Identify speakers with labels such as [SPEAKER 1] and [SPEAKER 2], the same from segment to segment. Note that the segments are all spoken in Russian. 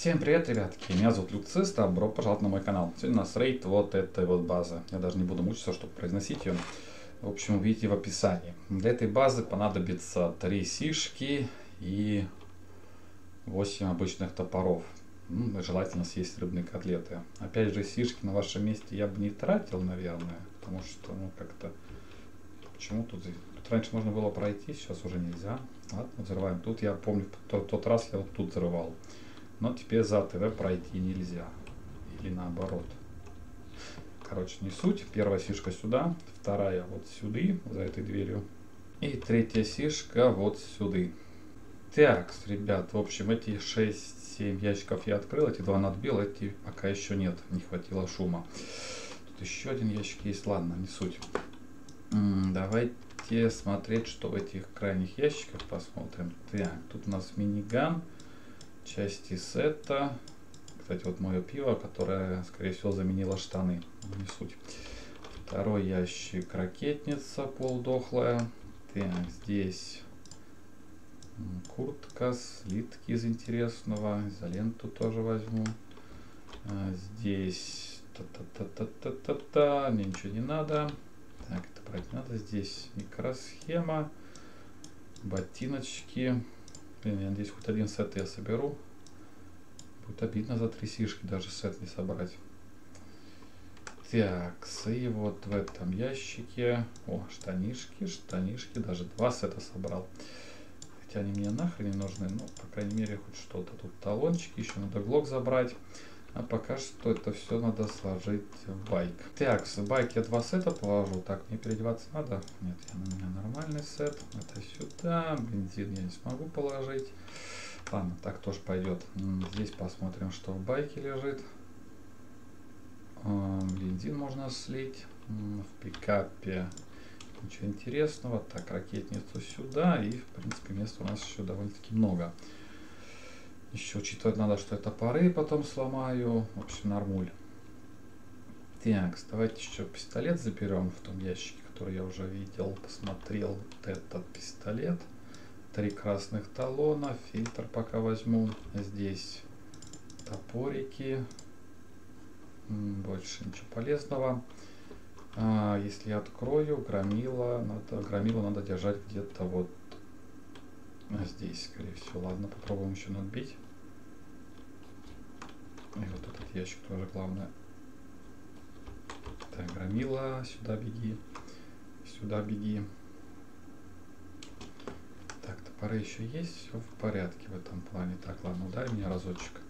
[SPEAKER 1] Всем привет, ребятки! Меня зовут Люцис, добро пожаловать на мой канал. Сегодня у нас рейд вот этой вот базы. Я даже не буду мучиться, чтобы произносить ее. В общем, увидите в описании. Для этой базы понадобится 3 сишки и 8 обычных топоров. Ну, желательно съесть рыбные котлеты. Опять же, сишки на вашем месте я бы не тратил, наверное. Потому что, ну, как-то... Почему тут... Тут раньше можно было пройти, сейчас уже нельзя. Ладно, взрываем. Тут я помню, тот, тот раз я вот тут взрывал. Но теперь за ТВ пройти нельзя. Или наоборот. Короче, не суть. Первая фишка сюда, вторая вот сюда, за этой дверью. И третья фишка вот сюда. Так, ребят, в общем, эти 6-7 ящиков я открыл, эти два надбил, эти пока еще нет, не хватило шума. Тут еще один ящик есть, ладно, не суть. Давайте смотреть, что в этих крайних ящиках посмотрим. Так, тут у нас миниган части сета. Кстати, вот мое пиво, которое, скорее всего, заменило штаны. Не суть. Второй ящик ракетница полудохлая. Так, здесь куртка, слитки из интересного. Изоленту тоже возьму. А, здесь та-та-та-та-та-та-та. Мне ничего не надо. Так, это брать надо. Здесь микросхема. Ботиночки. Блин, я надеюсь, хоть один сет я соберу. Будет обидно за три сишки даже сет не собрать. Так, и вот в этом ящике... О, штанишки, штанишки. Даже два сета собрал. Хотя они мне нахрен не нужны. Ну, по крайней мере, хоть что-то. Тут талончики. Еще надо глок забрать. А пока что это все надо сложить в байк. Так, в байк я два сета положу. Так, мне переодеваться надо? Нет, я, у меня нормальный сет. Это сюда. Бензин я не смогу положить. Ладно, так тоже пойдет. Здесь посмотрим, что в байке лежит. Бензин можно слить. В пикапе ничего интересного. Так, ракетницу сюда. И, в принципе, места у нас еще довольно-таки много. Еще учитывать надо, что это пары потом сломаю. В общем, нормуль. Так, давайте еще пистолет заберем в том ящике, который я уже видел, посмотрел. Вот этот пистолет. Три красных талона. Фильтр пока возьму. Здесь топорики. Больше ничего полезного. А, если я открою, громила, надо, громилу надо держать где-то вот а здесь, скорее всего. Ладно, попробуем еще надбить. И вот этот ящик тоже главное. Так, громила, сюда беги. Сюда беги. Так, топоры еще есть. Все в порядке в этом плане. Так, ладно, ударь меня разочек.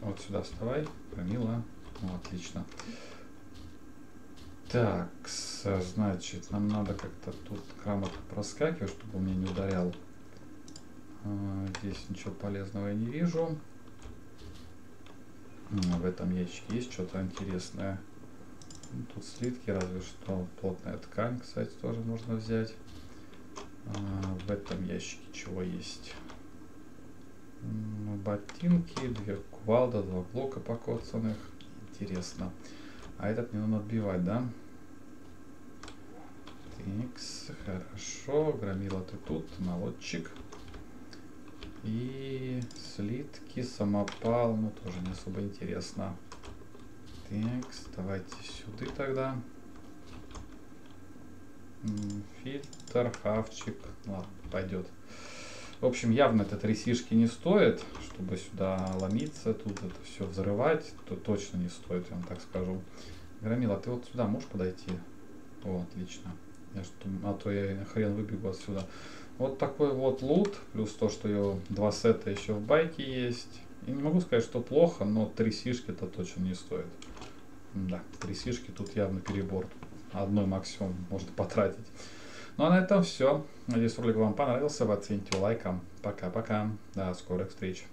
[SPEAKER 1] Вот сюда вставай. Громила. Ну, отлично. Так, значит, нам надо как-то тут грамотно проскакивать, чтобы он меня не ударял. А, здесь ничего полезного я не вижу. В этом ящике есть что-то интересное. Ну, тут слитки, разве что плотная ткань, кстати, тоже можно взять. А, в этом ящике чего есть? Ботинки, две кувалда, два блока покоцанных. Интересно. А этот мне надо отбивать, да? Тикс, хорошо. Громила ты тут, молодчик. И слитки, самопал, ну тоже не особо интересно. Текс, давайте сюда тогда. Фильтр, хавчик, ладно, пойдет. В общем, явно это три сишки не стоит, чтобы сюда ломиться, тут это все взрывать, то точно не стоит, я вам так скажу. Громила, ты вот сюда можешь подойти? О, отлично. Я что, а то я хрен выбегу отсюда. Вот такой вот лут, плюс то, что ее два сета еще в байке есть. И не могу сказать, что плохо, но три сишки это точно не стоит. Да, три сишки тут явно перебор. Одной максимум можно потратить. Ну а на этом все. Надеюсь, ролик вам понравился. Вы оцените лайком. Пока-пока. До скорых встреч.